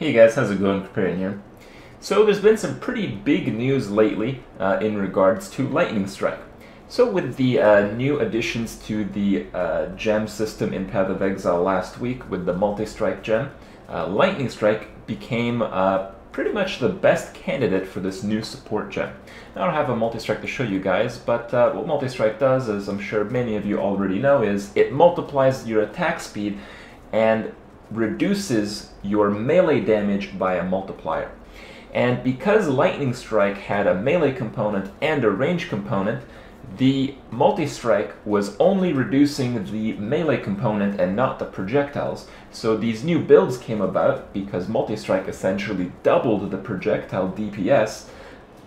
Hey guys, how's it going? Kripparrian here. So there's been some pretty big news lately uh, in regards to Lightning Strike. So with the uh, new additions to the uh, gem system in Path of Exile last week with the multi-strike gem, uh, Lightning Strike became uh, pretty much the best candidate for this new support gem. Now I don't have a multi-strike to show you guys, but uh, what multi-strike does, as I'm sure many of you already know, is it multiplies your attack speed and reduces your melee damage by a multiplier. And because Lightning Strike had a melee component and a range component, the multi-strike was only reducing the melee component and not the projectiles. So these new builds came about because multi-strike essentially doubled the projectile DPS,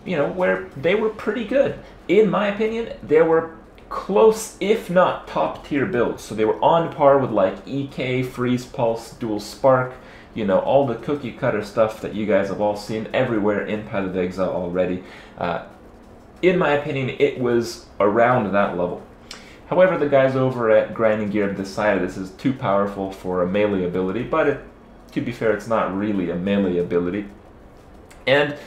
you know, where they were pretty good. In my opinion, they were close, if not top tier builds. So they were on par with like EK, Freeze Pulse, Dual Spark, you know, all the cookie cutter stuff that you guys have all seen everywhere in Path of Exile already. Uh, in my opinion, it was around that level. However, the guys over at Grinding Gear decided this is too powerful for a melee ability, but it, to be fair, it's not really a melee ability. And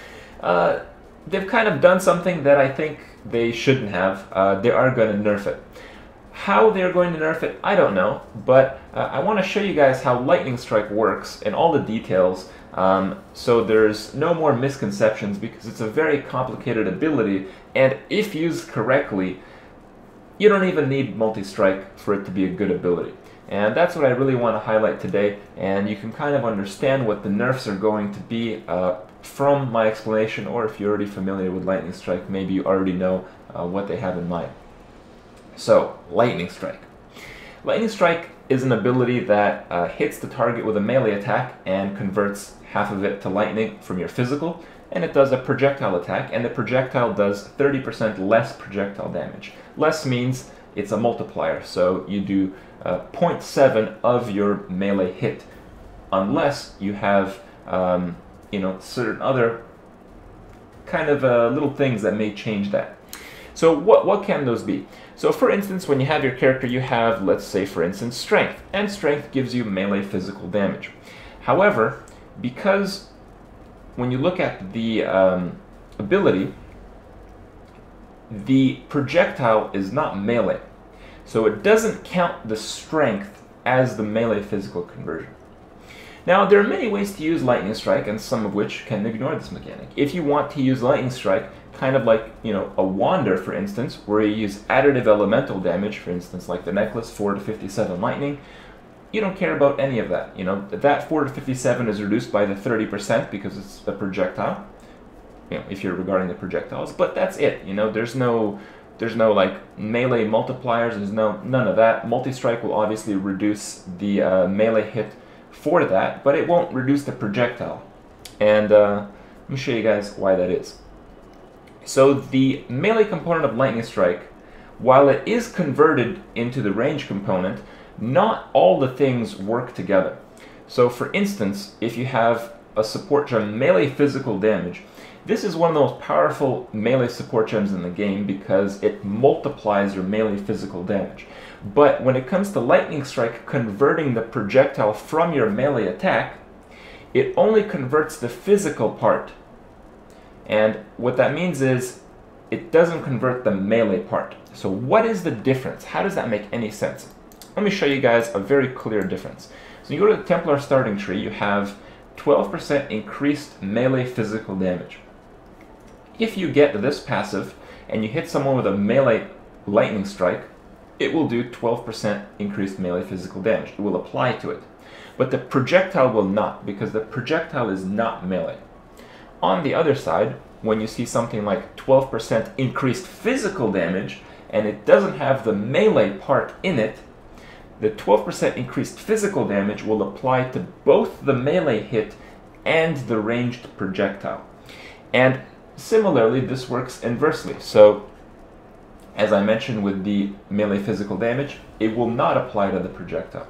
uh, they've kind of done something that I think they shouldn't have. Uh, they are going to nerf it. How they're going to nerf it, I don't know, but uh, I want to show you guys how Lightning Strike works and all the details um, so there's no more misconceptions because it's a very complicated ability and if used correctly, you don't even need multi-strike for it to be a good ability. And that's what I really want to highlight today and you can kind of understand what the nerfs are going to be uh, from my explanation, or if you're already familiar with Lightning Strike, maybe you already know uh, what they have in mind. So, Lightning Strike. Lightning Strike is an ability that uh, hits the target with a melee attack and converts half of it to lightning from your physical, and it does a projectile attack, and the projectile does 30% less projectile damage. Less means it's a multiplier, so you do uh, 0.7 of your melee hit, unless you have um, you know, certain other kind of uh, little things that may change that. So what, what can those be? So for instance, when you have your character, you have, let's say for instance, strength. And strength gives you melee physical damage. However, because when you look at the um, ability, the projectile is not melee. So it doesn't count the strength as the melee physical conversion. Now, there are many ways to use Lightning Strike, and some of which can ignore this mechanic. If you want to use Lightning Strike, kind of like, you know, a Wander, for instance, where you use additive elemental damage, for instance, like the Necklace, 4 to 57 Lightning, you don't care about any of that. You know, that 4 to 57 is reduced by the 30% because it's a projectile, you know, if you're regarding the projectiles, but that's it. You know, there's no there's no like melee multipliers, there's no none of that. Multi-strike will obviously reduce the uh, melee hit for that, but it won't reduce the projectile. And uh, let me show you guys why that is. So the melee component of Lightning Strike, while it is converted into the range component, not all the things work together. So for instance, if you have a support gem melee physical damage, this is one of the most powerful melee support gems in the game because it multiplies your melee physical damage. But when it comes to Lightning Strike converting the projectile from your melee attack, it only converts the physical part. And what that means is it doesn't convert the melee part. So what is the difference? How does that make any sense? Let me show you guys a very clear difference. So you go to the Templar starting tree, you have 12% increased melee physical damage. If you get this passive and you hit someone with a melee lightning strike, it will do 12% increased melee physical damage. It will apply to it. But the projectile will not, because the projectile is not melee. On the other side, when you see something like 12% increased physical damage, and it doesn't have the melee part in it, the 12% increased physical damage will apply to both the melee hit and the ranged projectile. And similarly, this works inversely. So as I mentioned with the melee physical damage, it will not apply to the projectile.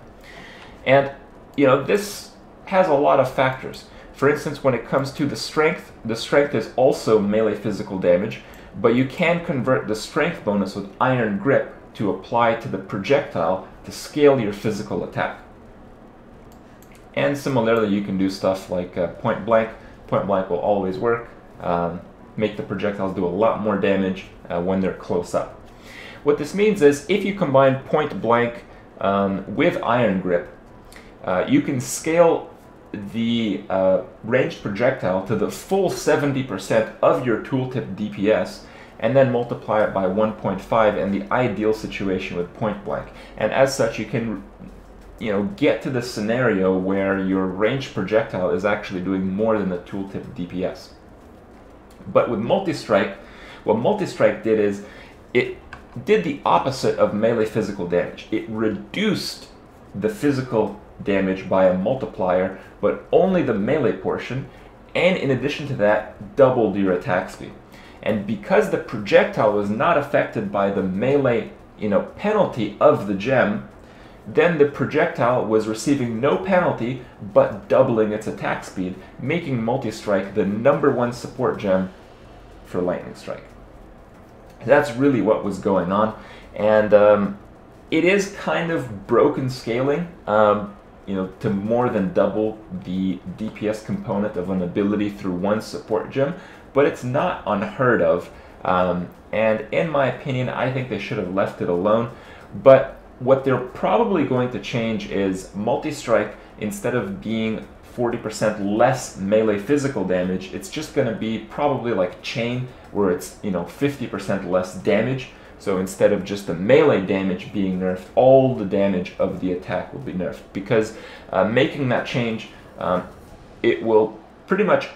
And, you know, this has a lot of factors. For instance, when it comes to the strength, the strength is also melee physical damage, but you can convert the strength bonus with iron grip to apply to the projectile to scale your physical attack. And similarly, you can do stuff like uh, point blank. Point blank will always work. Um, make the projectiles do a lot more damage uh, when they're close up. What this means is if you combine point blank um, with iron grip, uh, you can scale the uh, ranged projectile to the full 70% of your tooltip DPS and then multiply it by 1.5 in the ideal situation with point blank. And as such, you can you know, get to the scenario where your range projectile is actually doing more than the tooltip DPS. But with multi-strike, what multi-strike did is it did the opposite of melee physical damage. It reduced the physical damage by a multiplier, but only the melee portion, and in addition to that, doubled your attack speed. And because the projectile was not affected by the melee you know, penalty of the gem, then the projectile was receiving no penalty but doubling its attack speed, making Multi-Strike the number one support gem for Lightning Strike. That's really what was going on, and um, it is kind of broken scaling, um, you know, to more than double the DPS component of an ability through one support gem, but it's not unheard of. Um, and in my opinion, I think they should have left it alone. But what they're probably going to change is multi-strike, instead of being 40% less melee physical damage, it's just going to be probably like chain, where it's, you know, 50% less damage. So instead of just the melee damage being nerfed, all the damage of the attack will be nerfed. Because uh, making that change, um, it will pretty much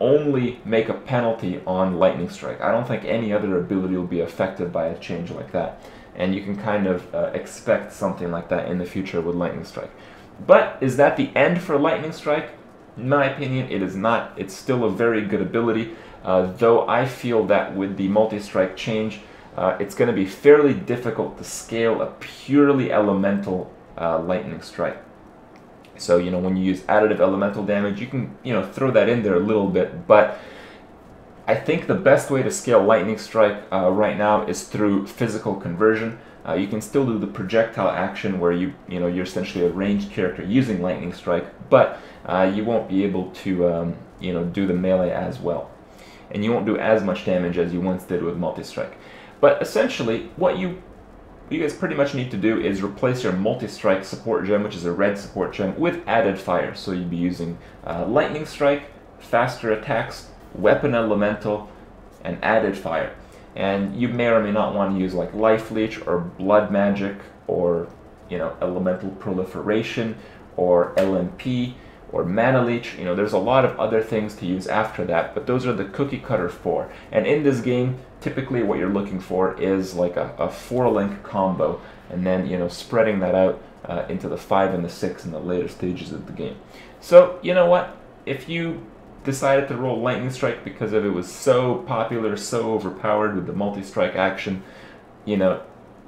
only make a penalty on Lightning Strike. I don't think any other ability will be affected by a change like that. And you can kind of uh, expect something like that in the future with Lightning Strike. But is that the end for Lightning Strike? In my opinion, it is not. It's still a very good ability, uh, though I feel that with the multi-strike change, uh, it's going to be fairly difficult to scale a purely elemental uh, Lightning Strike. So, you know, when you use additive elemental damage, you can, you know, throw that in there a little bit, but I think the best way to scale Lightning Strike uh, right now is through physical conversion. Uh, you can still do the projectile action where you, you know, you're essentially a ranged character using Lightning Strike, but uh, you won't be able to, um, you know, do the melee as well. And you won't do as much damage as you once did with Multi-Strike. But essentially, what you you guys pretty much need to do is replace your multi-strike support gem, which is a red support gem, with added fire. So you'd be using uh, lightning strike, faster attacks, weapon elemental, and added fire. And you may or may not want to use like life leech or blood magic or you know elemental proliferation or LMP or mana leech. You know, there's a lot of other things to use after that, but those are the cookie cutter four. And in this game, typically what you're looking for is like a, a four link combo, and then you know spreading that out uh, into the five and the six in the later stages of the game. So you know what? If you decided to roll lightning strike because of it was so popular, so overpowered with the multi-strike action, you know,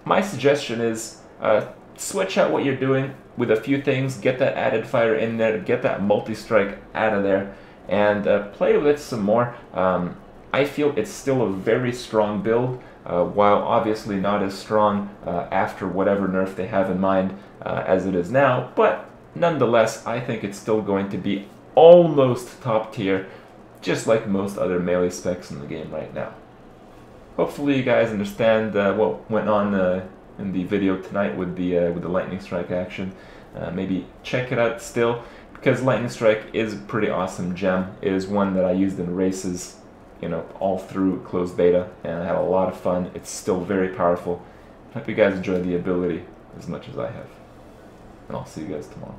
my suggestion is uh, switch out what you're doing with a few things, get that added fire in there, get that multi-strike out of there, and uh, play with it some more. Um, I feel it's still a very strong build, uh, while obviously not as strong uh, after whatever nerf they have in mind uh, as it is now, but nonetheless, I think it's still going to be almost top tier, just like most other melee specs in the game right now. Hopefully you guys understand uh, what went on uh, in the video tonight with the uh, with the lightning strike action. Uh, maybe check it out still because lightning strike is a pretty awesome gem. It is one that I used in races, you know, all through closed beta, and I had a lot of fun. It's still very powerful. Hope you guys enjoy the ability as much as I have, and I'll see you guys tomorrow.